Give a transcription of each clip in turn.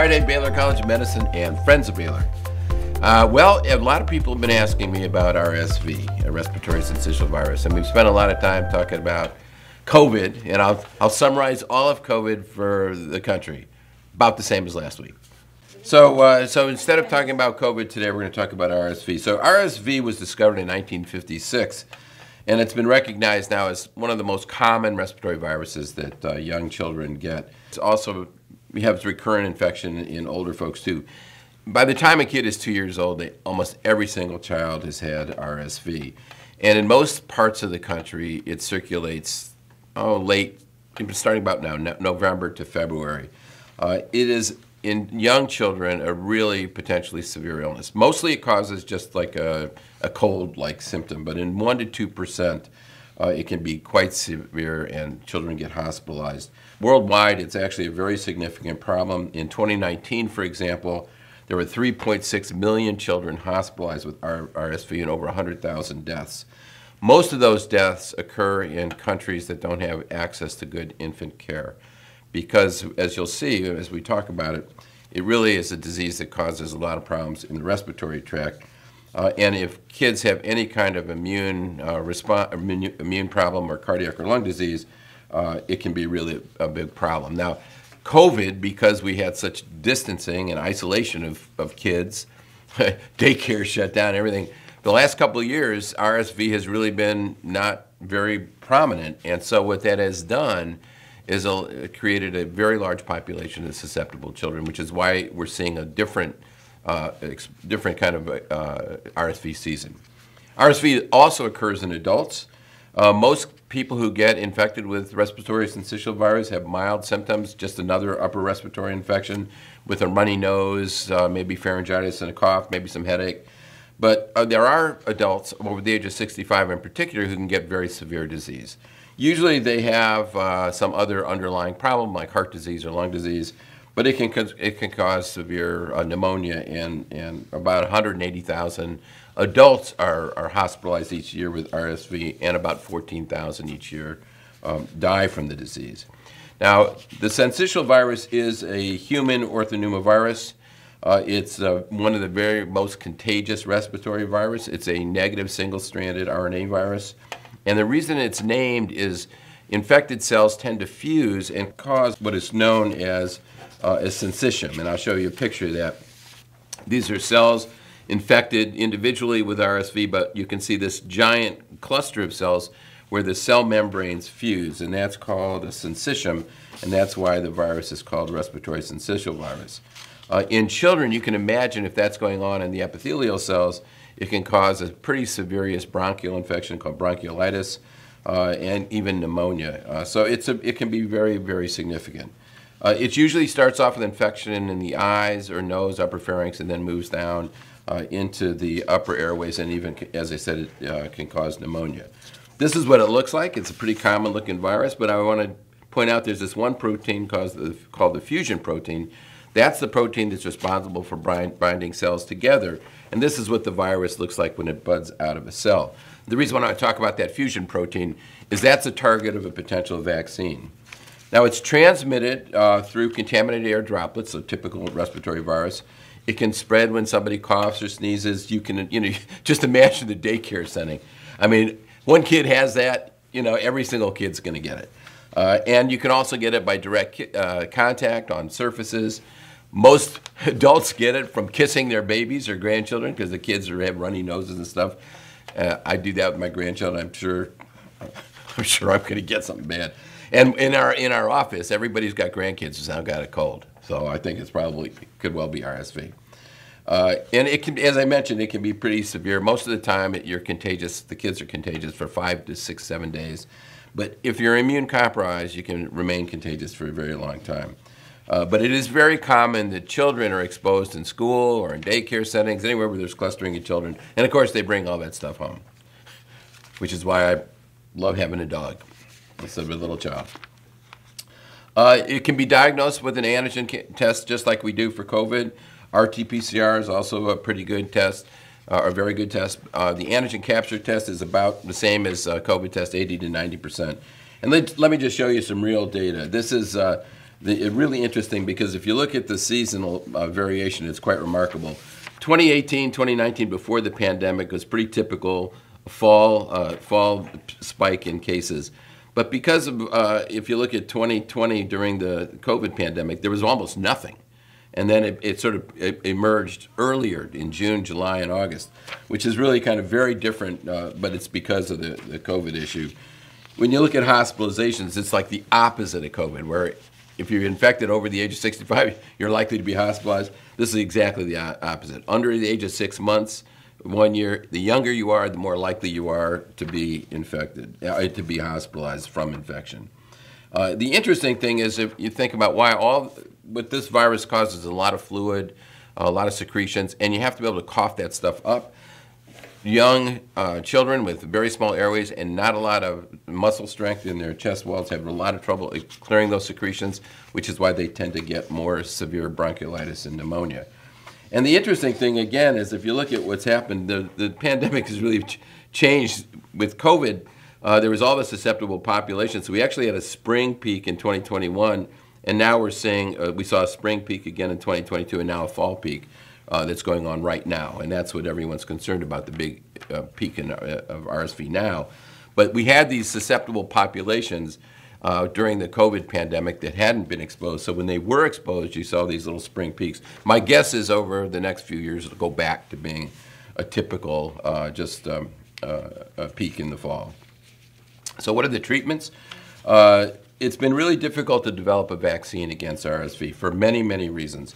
Friday, Baylor College of Medicine and Friends of Baylor. Uh, well, a lot of people have been asking me about RSV, a respiratory syncytial virus, and we've spent a lot of time talking about COVID, and I'll, I'll summarize all of COVID for the country, about the same as last week. So, uh, so instead of talking about COVID today, we're going to talk about RSV. So, RSV was discovered in 1956, and it's been recognized now as one of the most common respiratory viruses that uh, young children get. It's also we have recurrent infection in older folks too. By the time a kid is two years old, they, almost every single child has had RSV. And in most parts of the country, it circulates oh, late, starting about now, November to February. Uh, it is in young children a really potentially severe illness. Mostly it causes just like a, a cold like symptom, but in 1% to 2%, uh, it can be quite severe and children get hospitalized. Worldwide, it's actually a very significant problem. In 2019, for example, there were 3.6 million children hospitalized with RSV and over 100,000 deaths. Most of those deaths occur in countries that don't have access to good infant care because, as you'll see as we talk about it, it really is a disease that causes a lot of problems in the respiratory tract. Uh, and if kids have any kind of immune uh, response, immune, immune problem or cardiac or lung disease, uh, it can be really a big problem. Now, COVID, because we had such distancing and isolation of, of kids, daycare shut down, everything, the last couple of years, RSV has really been not very prominent. And so, what that has done is a, created a very large population of susceptible children, which is why we're seeing a different, uh, different kind of uh, RSV season. RSV also occurs in adults. Uh, most people who get infected with respiratory syncytial virus have mild symptoms, just another upper respiratory infection with a runny nose, uh, maybe pharyngitis and a cough, maybe some headache. But uh, there are adults over the age of 65 in particular who can get very severe disease. Usually they have uh, some other underlying problem like heart disease or lung disease, but it can, it can cause severe uh, pneumonia and, and about 180,000 Adults are, are hospitalized each year with RSV, and about 14,000 each year um, die from the disease. Now, the syncytial virus is a human orthopneumovirus. Uh, it's uh, one of the very most contagious respiratory virus. It's a negative single-stranded RNA virus. And the reason it's named is infected cells tend to fuse and cause what is known as uh, a syncytium. And I'll show you a picture of that. These are cells infected individually with RSV, but you can see this giant cluster of cells where the cell membranes fuse, and that's called a syncytium, and that's why the virus is called respiratory syncytial virus. Uh, in children, you can imagine if that's going on in the epithelial cells, it can cause a pretty severe bronchial infection called bronchiolitis uh, and even pneumonia. Uh, so it's a, it can be very, very significant. Uh, it usually starts off with infection in the eyes or nose, upper pharynx, and then moves down uh, into the upper airways and even, as I said, it uh, can cause pneumonia. This is what it looks like. It's a pretty common looking virus, but I want to point out there's this one protein the, called the fusion protein. That's the protein that's responsible for binding cells together. And this is what the virus looks like when it buds out of a cell. The reason why I talk about that fusion protein is that's a target of a potential vaccine. Now, it's transmitted uh, through contaminated air droplets, a typical respiratory virus. It can spread when somebody coughs or sneezes. You can, you know, just imagine the daycare setting. I mean, one kid has that, you know, every single kid's going to get it. Uh, and you can also get it by direct uh, contact on surfaces. Most adults get it from kissing their babies or grandchildren because the kids are, have runny noses and stuff. Uh, I do that with my grandchildren. I'm sure, I'm sure I'm going to get something bad. And in our in our office, everybody's got grandkids who's now got a cold. So I think it's probably could well be RSV. Uh, and it can, as I mentioned, it can be pretty severe. Most of the time, it, you're contagious. The kids are contagious for five to six, seven days. But if you're immune compromised, you can remain contagious for a very long time. Uh, but it is very common that children are exposed in school or in daycare settings, anywhere where there's clustering of children. And of course, they bring all that stuff home, which is why I love having a dog of a little child. Uh, it can be diagnosed with an antigen test just like we do for COVID. RT-PCR is also a pretty good test, uh, a very good test. Uh, the antigen capture test is about the same as uh, COVID test, 80 to 90 percent. And let, let me just show you some real data. This is uh, the, really interesting because if you look at the seasonal uh, variation, it's quite remarkable. 2018, 2019, before the pandemic, was pretty typical fall uh, fall spike in cases. But because of, uh, if you look at 2020 during the COVID pandemic, there was almost nothing. And then it, it sort of emerged earlier in June, July, and August, which is really kind of very different, uh, but it's because of the, the COVID issue. When you look at hospitalizations, it's like the opposite of COVID, where if you're infected over the age of 65, you're likely to be hospitalized. This is exactly the opposite. Under the age of six months, one year, the younger you are, the more likely you are to be infected, uh, to be hospitalized from infection. Uh, the interesting thing is if you think about why all what this virus causes a lot of fluid, a lot of secretions, and you have to be able to cough that stuff up. Young uh, children with very small airways and not a lot of muscle strength in their chest walls have a lot of trouble clearing those secretions, which is why they tend to get more severe bronchiolitis and pneumonia. And the interesting thing, again, is if you look at what's happened, the, the pandemic has really ch changed with COVID. Uh, there was all the susceptible population. So we actually had a spring peak in 2021, and now we're seeing, uh, we saw a spring peak again in 2022, and now a fall peak uh, that's going on right now. And that's what everyone's concerned about, the big uh, peak in, uh, of RSV now. But we had these susceptible populations uh, during the COVID pandemic that hadn't been exposed. So when they were exposed, you saw these little spring peaks. My guess is over the next few years, it'll go back to being a typical uh, just um, uh, a peak in the fall. So what are the treatments? Uh, it's been really difficult to develop a vaccine against RSV for many, many reasons.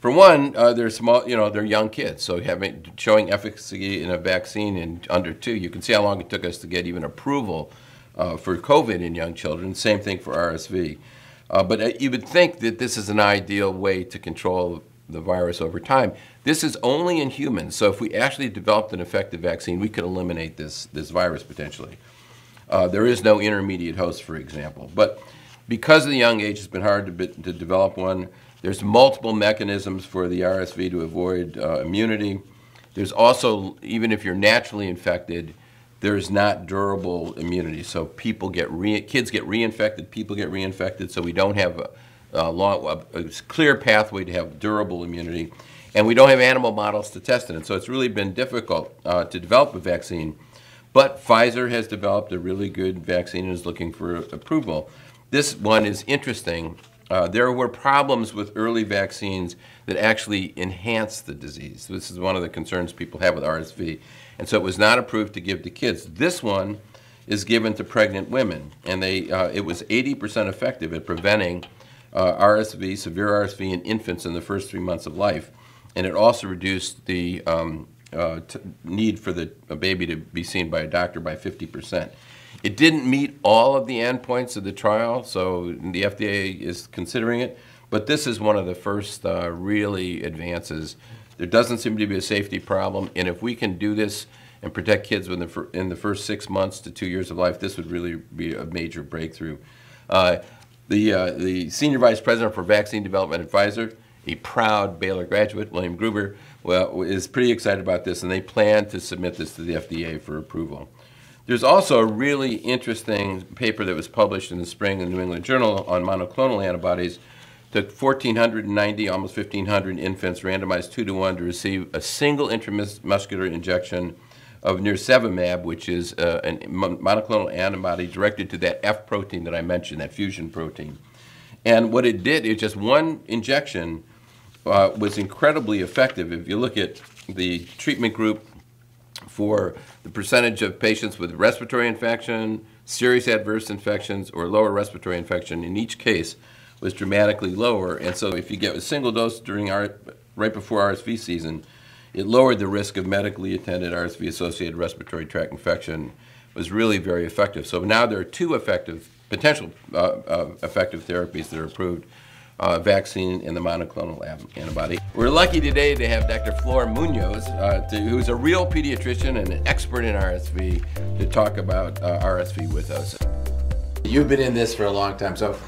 For one, uh, they're small, you know, they're young kids, so having showing efficacy in a vaccine in under two, you can see how long it took us to get even approval uh, for COVID in young children. Same thing for RSV. Uh, but uh, you would think that this is an ideal way to control the virus over time. This is only in humans, so if we actually developed an effective vaccine, we could eliminate this, this virus potentially. Uh, there is no intermediate host, for example. But because of the young age, it's been hard to, be, to develop one. There's multiple mechanisms for the RSV to avoid uh, immunity. There's also, even if you're naturally infected, there's not durable immunity. So people get re- kids get reinfected, people get reinfected. So we don't have a, a, long, a, a, clear pathway to have durable immunity, and we don't have animal models to test it. And so it's really been difficult uh, to develop a vaccine. But Pfizer has developed a really good vaccine and is looking for approval. This one is interesting. Uh, there were problems with early vaccines that actually enhanced the disease. This is one of the concerns people have with RSV and so it was not approved to give to kids. This one is given to pregnant women, and they uh, it was 80% effective at preventing uh, RSV, severe RSV, in infants in the first three months of life, and it also reduced the um, uh, need for the baby to be seen by a doctor by 50%. It didn't meet all of the endpoints of the trial, so the FDA is considering it, but this is one of the first uh, really advances there doesn't seem to be a safety problem, and if we can do this and protect kids in the, in the first six months to two years of life, this would really be a major breakthrough. Uh, the, uh, the Senior Vice President for Vaccine Development Advisor, a proud Baylor graduate, William Gruber, well, is pretty excited about this, and they plan to submit this to the FDA for approval. There's also a really interesting paper that was published in the spring in the New England Journal on monoclonal antibodies took 1,490, almost 1,500 infants randomized two to one to receive a single intramuscular injection of nirsevimab, which is uh, a monoclonal antibody directed to that F protein that I mentioned, that fusion protein. And what it did is just one injection uh, was incredibly effective. If you look at the treatment group for the percentage of patients with respiratory infection, serious adverse infections, or lower respiratory infection, in each case, was dramatically lower. And so if you get a single dose during our, right before RSV season, it lowered the risk of medically attended RSV associated respiratory tract infection. It was really very effective. So now there are two effective, potential uh, uh, effective therapies that are approved. Uh, vaccine and the monoclonal antibody. We're lucky today to have Dr. Flor Munoz, uh, to, who's a real pediatrician and an expert in RSV, to talk about uh, RSV with us. You've been in this for a long time, so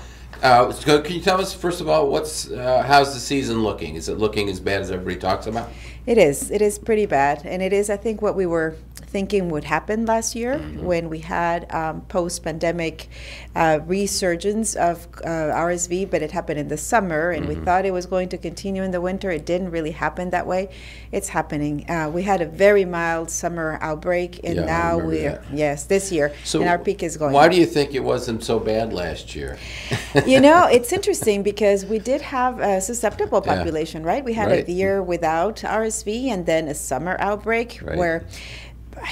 uh, so can you tell us first of all what's uh, how's the season looking? Is it looking as bad as everybody talks about? It is. It is pretty bad, and it is. I think what we were thinking would happen last year mm-hmm. when we had um, post pandemic uh, resurgence of uh, RSV, but it happened in the summer and mm-hmm. we thought it was going to continue in the winter. It didn't really happen that way. It's happening. Uh, we had a very mild summer outbreak and yeah, now we're, that. yes, this year. So and our peak is going. Why up. do you think it wasn't so bad last year? you know, it's interesting because we did have a susceptible population, yeah. right? We had right. a year without RSV and then a summer outbreak right. where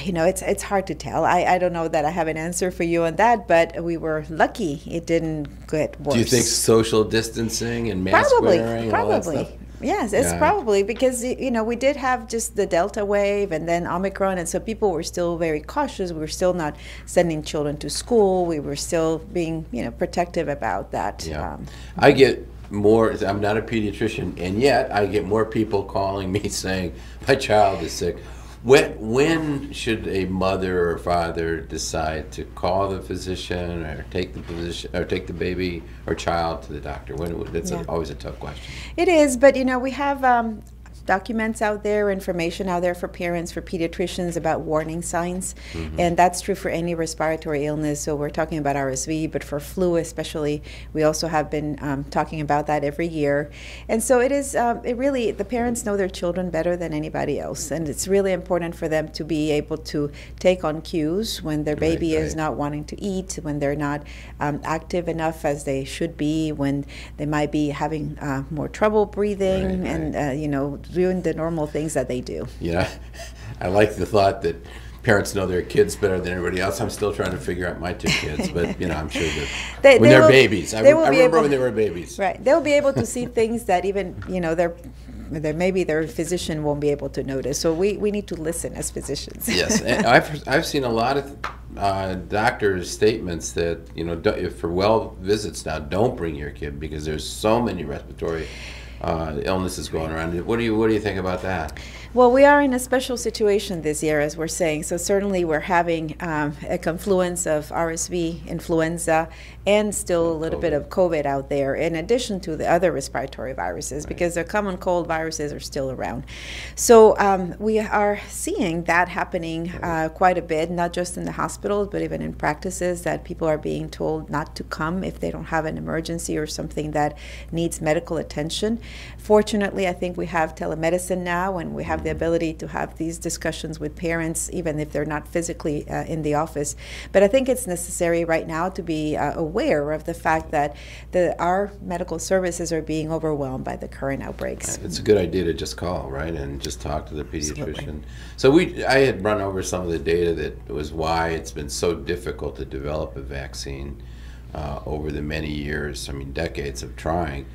you know, it's it's hard to tell. I, I don't know that I have an answer for you on that, but we were lucky it didn't get worse. Do you think social distancing and mask probably, wearing? Probably, Yes, it's yeah. probably because you know we did have just the Delta wave and then Omicron, and so people were still very cautious. We were still not sending children to school. We were still being you know protective about that. Yeah, um, I get more. I'm not a pediatrician, and yet I get more people calling me saying my child is sick when, when should a mother or father decide to call the physician or take the physician or take the baby or child to the doctor? When that's yeah. a, always a tough question. It is, but you know we have um, documents out there, information out there for parents, for pediatricians about warning signs. Mm-hmm. And that's true for any respiratory illness. So we're talking about RSV, but for flu especially, we also have been um, talking about that every year. And so it is, um, it really, the parents know their children better than anybody else. And it's really important for them to be able to take on cues when their baby right, is not wanting to eat, when they're not um, active enough as they should be, when they might be having uh, more trouble breathing, right, and, uh, you know, doing the normal things that they do. Yeah, I like the thought that parents know their kids better than everybody else. I'm still trying to figure out my two kids, but you know, I'm sure that they, when they are babies, I, I remember able, when they were babies. Right, they'll be able to see things that even you know their maybe their physician won't be able to notice. So we, we need to listen as physicians. yes, and I've I've seen a lot of uh, doctors' statements that you know for well visits now don't bring your kid because there's so many respiratory uh, illnesses going around. What do you what do you think about that? Well, we are in a special situation this year, as we're saying. So certainly, we're having um, a confluence of RSV, influenza, and still a little COVID. bit of COVID out there, in addition to the other respiratory viruses, right. because the common cold viruses are still around. So um, we are seeing that happening uh, quite a bit, not just in the hospitals, but even in practices that people are being told not to come if they don't have an emergency or something that needs medical attention. Fortunately, I think we have telemedicine now, and we have the ability to have these discussions with parents, even if they're not physically uh, in the office. But I think it's necessary right now to be uh, aware of the fact that the, our medical services are being overwhelmed by the current outbreaks. It's a good idea to just call, right, and just talk to the pediatrician. Absolutely. So we, I had run over some of the data that was why it's been so difficult to develop a vaccine uh, over the many years, I mean, decades of trying.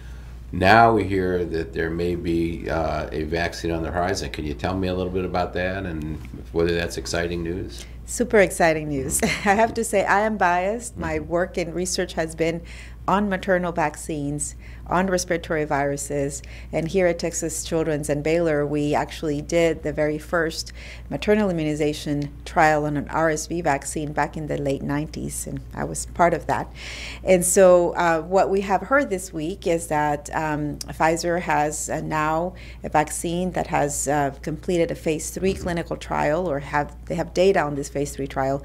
Now we hear that there may be uh, a vaccine on the horizon. Can you tell me a little bit about that and whether that's exciting news? Super exciting news. I have to say, I am biased. My work in research has been on maternal vaccines, on respiratory viruses. And here at Texas Children's and Baylor, we actually did the very first maternal immunization trial on an RSV vaccine back in the late 90s, and I was part of that. And so, uh, what we have heard this week is that um, Pfizer has uh, now a vaccine that has uh, completed a phase three clinical trial, or have they have data on this phase three trial,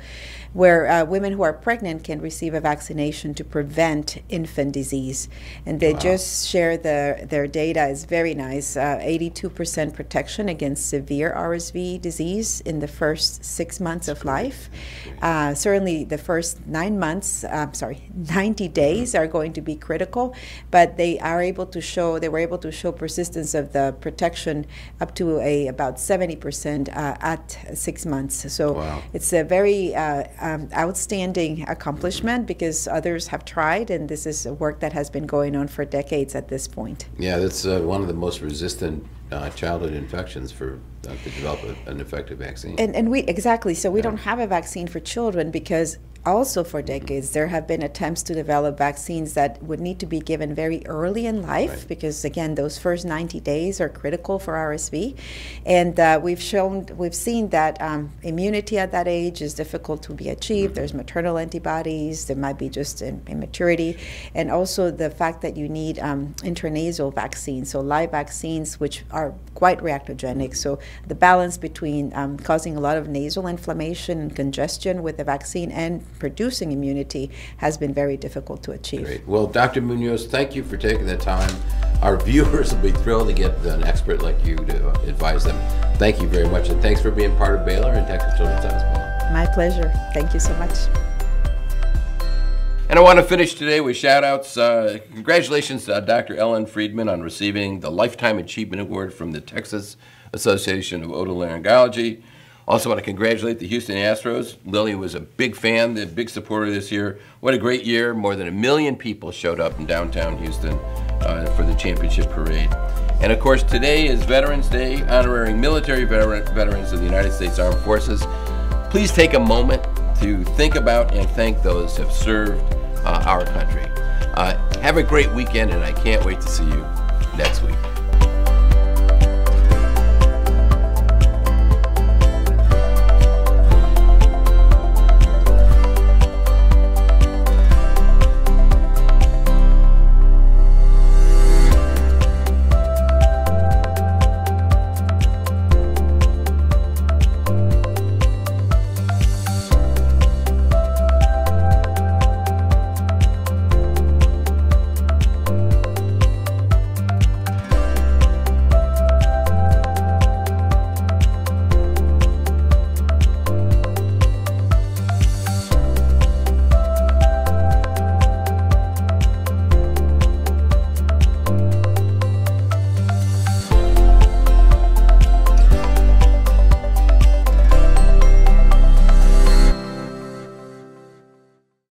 where uh, women who are pregnant can receive a vaccination to prevent infant disease. And they wow. just share their, their data is very nice. Uh, 82% protection against severe RSV disease in the first six months of life. Uh, certainly, the first nine months, I'm sorry, 90 days are going to be critical, but they are able to show, they were able to show persistence of the protection up to a about 70% uh, at six months. So wow. it's a very uh, um, outstanding accomplishment because others have tried, and this is a work that has been going on for decades at this point. Yeah, that's uh, one of the most resistant uh, childhood infections for uh, to develop a, an effective vaccine. And, and we exactly so we yeah. don't have a vaccine for children because also for decades there have been attempts to develop vaccines that would need to be given very early in life right. because again those first 90 days are critical for rsv and uh, we've shown we've seen that um, immunity at that age is difficult to be achieved mm-hmm. there's maternal antibodies there might be just immaturity and also the fact that you need um, intranasal vaccines so live vaccines which are quite reactogenic. So the balance between um, causing a lot of nasal inflammation and congestion with the vaccine and producing immunity has been very difficult to achieve. Great. Well, Dr. Munoz, thank you for taking the time. Our viewers will be thrilled to get an expert like you to advise them. Thank you very much, and thanks for being part of Baylor and Texas Children's Hospital. My pleasure. Thank you so much. And I want to finish today with shout outs. Uh, congratulations to Dr. Ellen Friedman on receiving the Lifetime Achievement Award from the Texas Association of Otolaryngology. Also, want to congratulate the Houston Astros. Lily was a big fan, a big supporter this year. What a great year! More than a million people showed up in downtown Houston uh, for the championship parade. And of course, today is Veterans Day, honoring military veterans of the United States Armed Forces. Please take a moment to think about and thank those who have served uh, our country. Uh, have a great weekend, and I can't wait to see you next week.